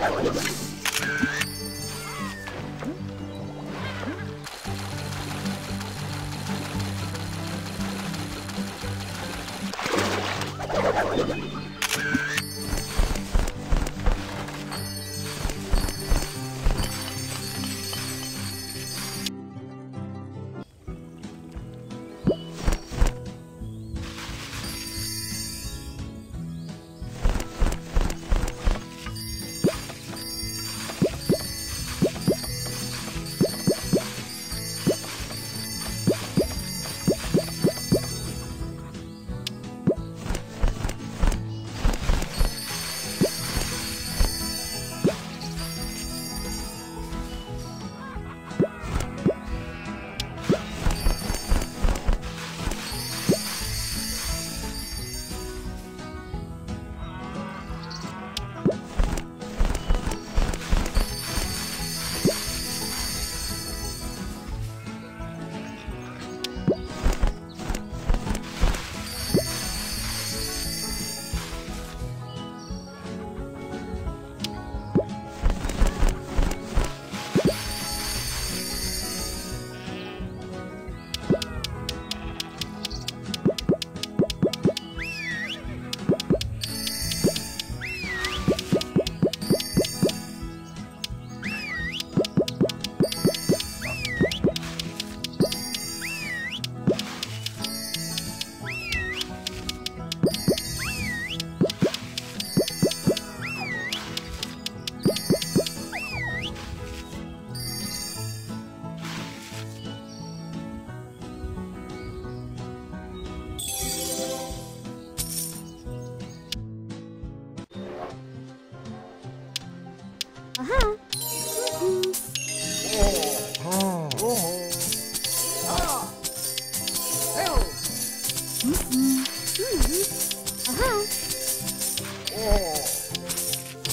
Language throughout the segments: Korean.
Let's go.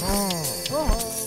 Yum.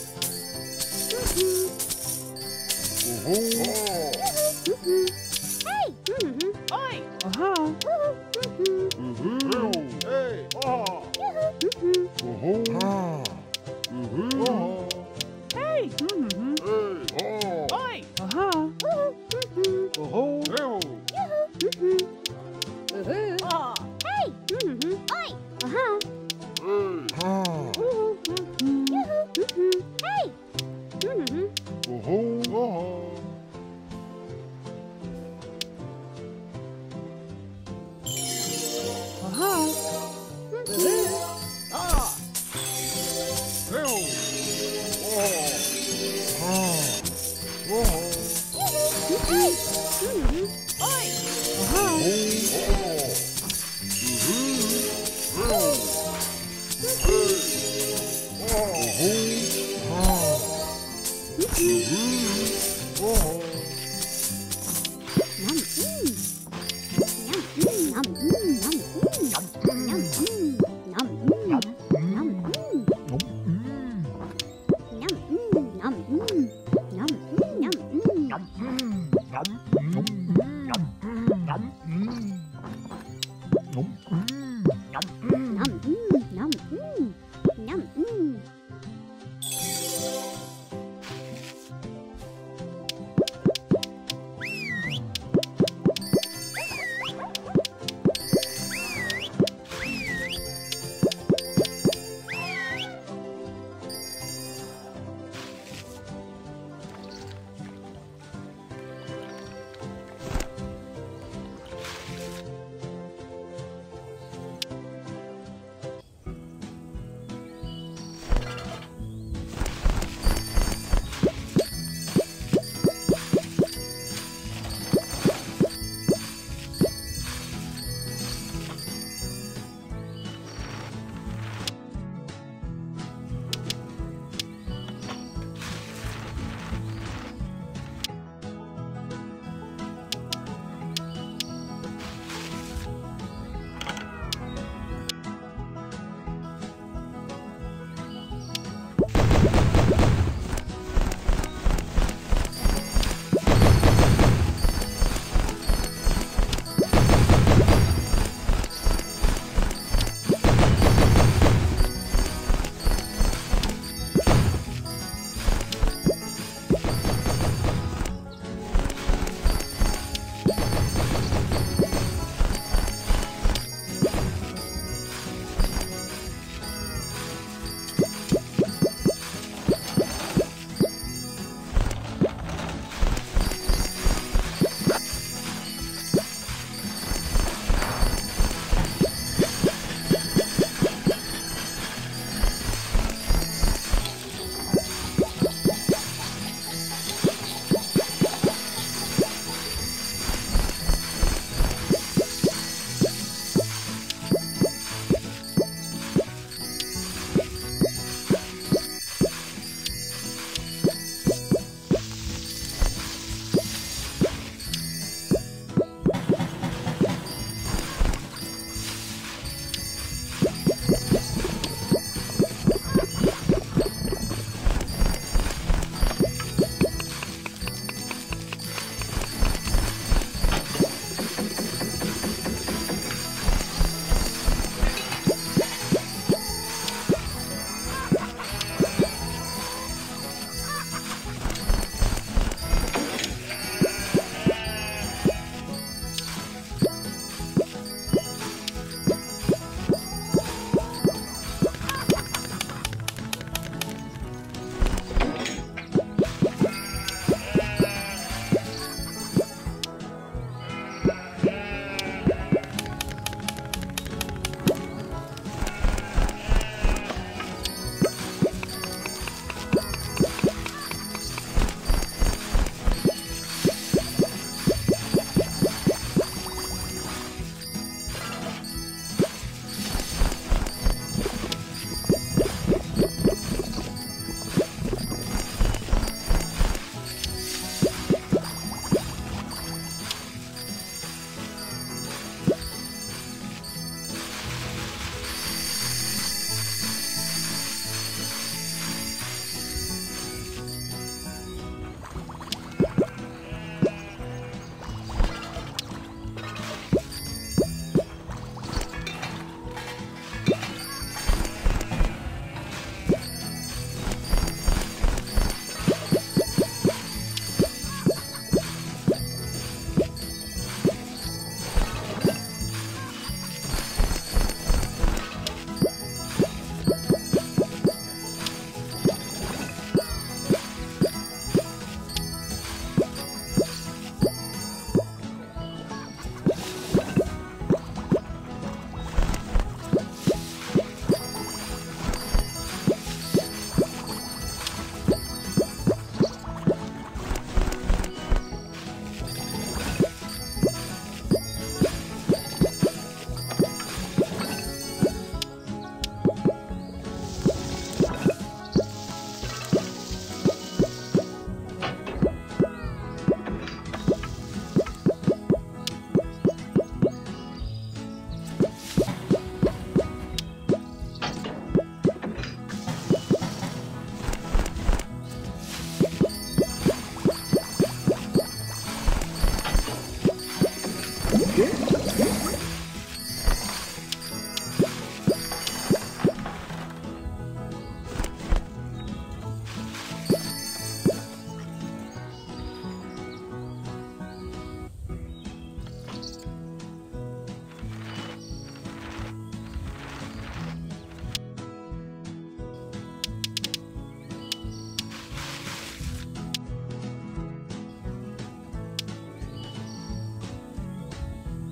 Uhum.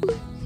Bye.